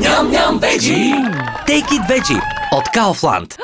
Ням-ням, Веджи! Take it, Veggie! От Kaufland!